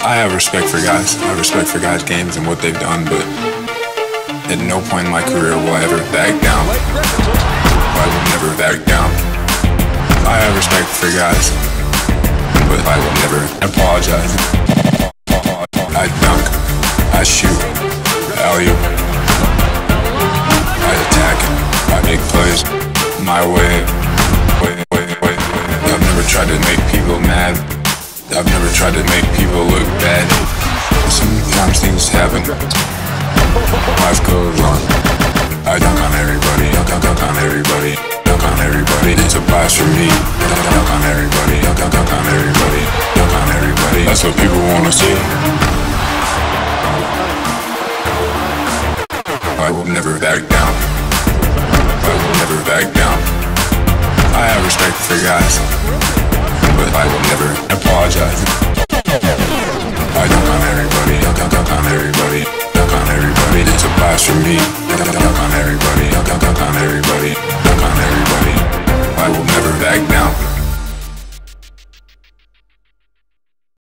I have respect for guys. I have respect for guys' games and what they've done, but at no point in my career will I ever back down. I will never back down. I have respect for guys, but I will never apologize. I dunk, I shoot, alley I attack, I make plays my way, I've never tried to make people look bad. Sometimes things happen. Life goes on. I dunk on everybody, dunk, dunk, dunk on everybody, dunk on everybody. It's a blast for me. Dunk, dunk on everybody, dunk, dunk, dunk on everybody, dunk on everybody. That's what people wanna see. I will never back down. I will never back down. I have respect for guys, but I will never I dunk on everybody, dunk, dunk, dunk on everybody, dunk on everybody. It's a blast for me. Dunk, dunk, dunk on everybody, dunk, dunk, dunk on everybody.